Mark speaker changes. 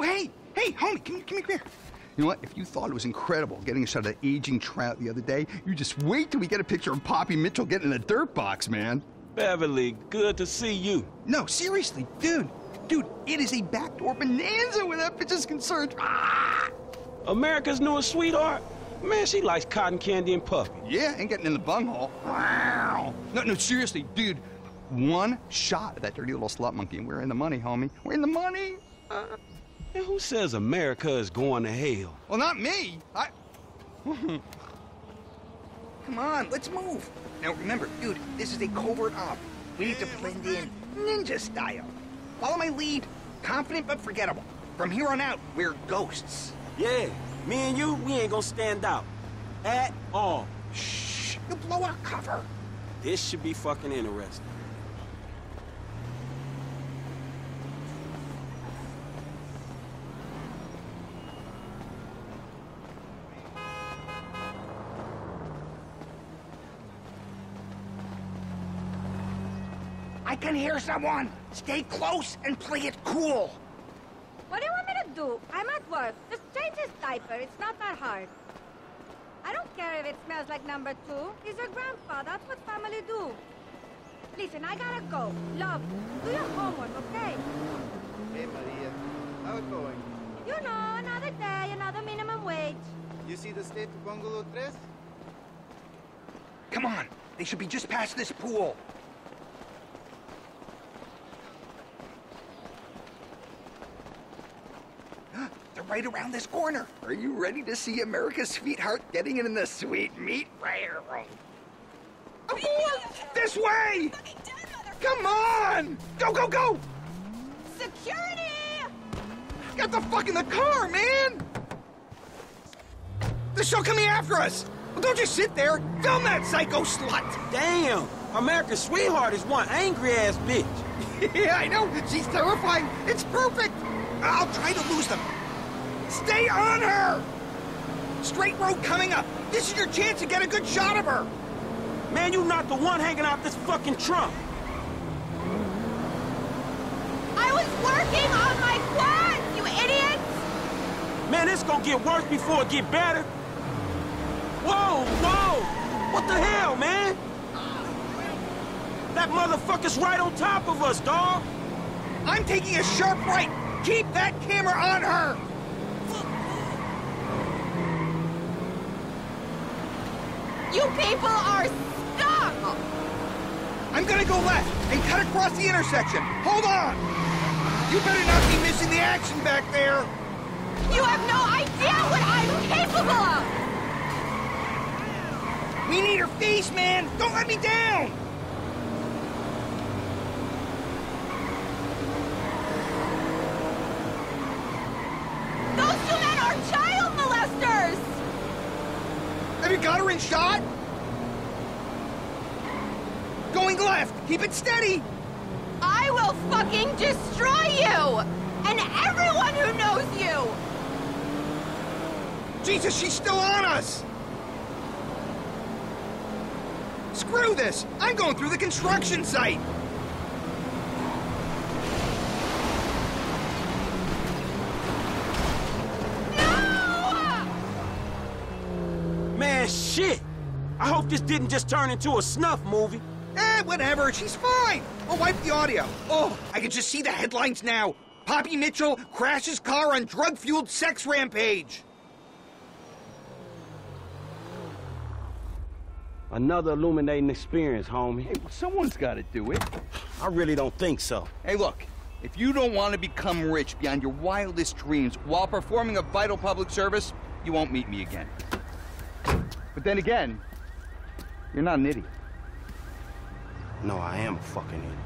Speaker 1: Oh, hey, hey, homie, come, come here, come here. You know what? If you thought it was incredible getting a shot of aging trout the other day, you just wait till we get a picture of Poppy Mitchell getting in a dirt box, man.
Speaker 2: Beverly, good to see you.
Speaker 1: No, seriously, dude. Dude, it is a backdoor bonanza where that bitch is concerned. Ah!
Speaker 2: America's newest sweetheart? Man, she likes cotton candy and puppy.
Speaker 1: Yeah, and getting in the bunghole. Wow. No, no, seriously, dude. One shot of that dirty little slut monkey, and we're in the money, homie. We're in the money. Uh,
Speaker 2: and who says America is going to hell?
Speaker 1: well, not me. I. Come on, let's move. Now remember, dude, this is a covert op. We need to blend in ninja style. Follow my lead. Confident but forgettable. From here on out, we're ghosts.
Speaker 2: Yeah, me and you, we ain't gonna stand out. At all.
Speaker 1: Shh, you blow our cover.
Speaker 2: This should be fucking interesting.
Speaker 1: I can hear someone. Stay close and play it cool.
Speaker 3: What do you want me to do? I'm at work. Just change his diaper. It's not that hard. I don't care if it smells like number two. He's your grandpa. That's what family do. Listen, I gotta go. Love, do your homework, okay?
Speaker 4: Hey, Maria. How it going?
Speaker 3: You know, another day, another minimum wage.
Speaker 4: You see the state of Bungalow 3?
Speaker 1: Come on. They should be just past this pool. Right around this corner. Are you ready to see America's sweetheart getting in the sweet meat railroad? Aboard! This way! Come on! Go, go, go!
Speaker 3: Security!
Speaker 1: Get the fuck in the car, man! The show coming after us! Well, don't just sit there. Film that psycho slut!
Speaker 2: Damn! America's sweetheart is one angry ass bitch.
Speaker 1: yeah, I know. She's terrifying. It's perfect. I'll try to lose them. Stay on her! Straight road coming up. This is your chance to get a good shot of her.
Speaker 2: Man, you're not the one hanging out this fucking trunk.
Speaker 3: I was working on my quads, you idiots!
Speaker 2: Man, it's gonna get worse before it get better. Whoa, whoa! What the hell, man? That motherfucker's right on top of us, dog.
Speaker 1: I'm taking a sharp right. Keep that camera on her.
Speaker 3: You people are stuck!
Speaker 1: I'm gonna go left and cut across the intersection. Hold on. You better not be missing the action back there.
Speaker 3: You have no idea what I'm capable of!
Speaker 1: We need her face, man. Don't let me down. Have you got her in shot? Going left. Keep it steady.
Speaker 3: I will fucking destroy you! And everyone who knows you!
Speaker 1: Jesus, she's still on us! Screw this! I'm going through the construction site!
Speaker 2: Shit! I hope this didn't just turn into a snuff movie.
Speaker 1: Eh, whatever, she's fine! I'll wipe the audio. Oh, I can just see the headlines now. Poppy Mitchell crashes car on drug-fueled sex rampage.
Speaker 2: Another illuminating experience, homie.
Speaker 1: Hey, someone's got to do it.
Speaker 2: I really don't think so.
Speaker 1: Hey, look, if you don't want to become rich beyond your wildest dreams while performing a vital public service, you won't meet me again. But then again, you're not an idiot.
Speaker 2: No, I am a fucking idiot.